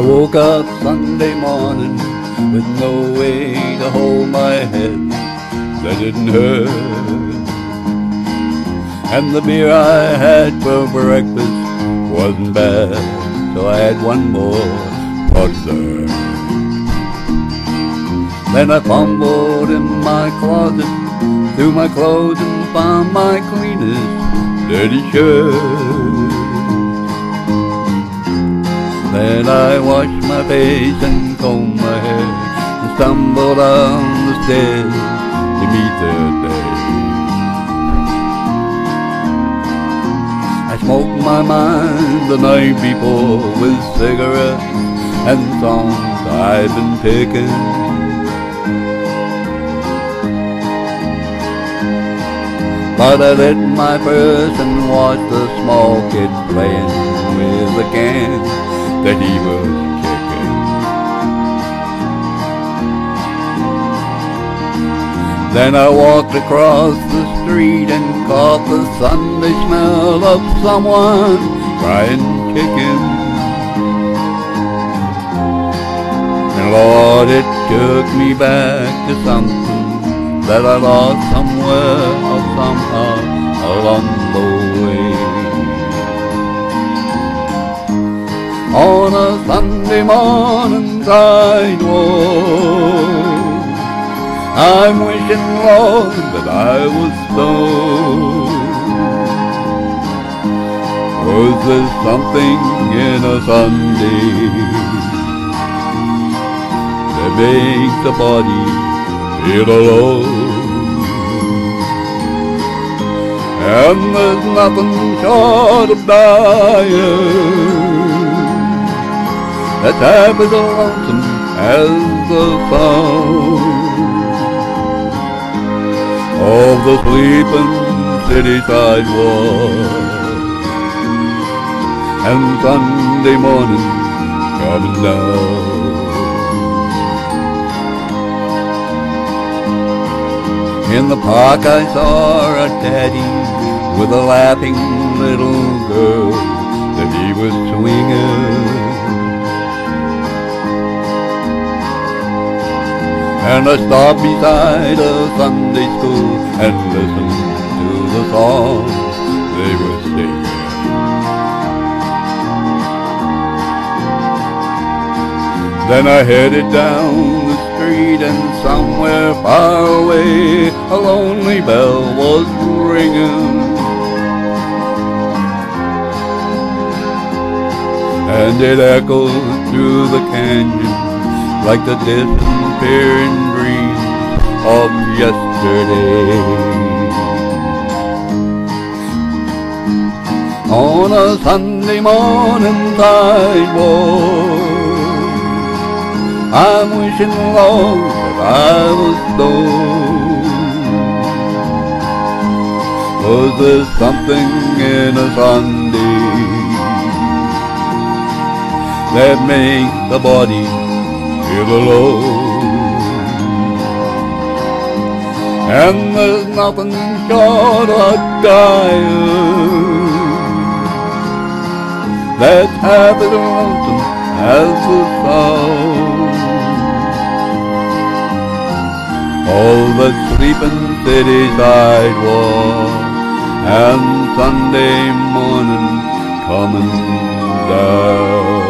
I woke up Sunday morning with no way to hold my head that didn't hurt. And the beer I had for breakfast wasn't bad, so I had one more dessert. Then I fumbled in my closet, through my clothes and found my cleanest dirty shirt. Then I washed my face and combed my hair and stumbled down the stairs to meet the day. I smoked my mind the night before with cigarettes and songs I've been picking. But I lit my purse and watched the small kid playing with the can that he was kicking. Then I walked across the street and caught the Sunday smell of someone frying chicken. And Lord, it took me back to something that I lost somewhere a Sunday morning sidewalk I'm wishing, Lord, that I was stoned. Was there something in a Sunday that makes the body feel alone? And there's nothing short of dying that's half as lonesome as the sound of the sleeping city sidewalk and Sunday morning coming down. In the park I saw a daddy with a laughing little girl that he was swinging. And I stopped beside a Sunday school and listened to the songs they were singing. Then I headed down the street and somewhere far away a lonely bell was ringing. And it echoed through the canyon like the disappearing dreams of yesterday. On a Sunday morning sidewalk, I'm wishing, Lord, that I was stoned. Was there something in a Sunday that makes the body alone? And there's nothing short of dying that half as lonesome as the. All the sleeping city sidewalk and Sunday morning coming down.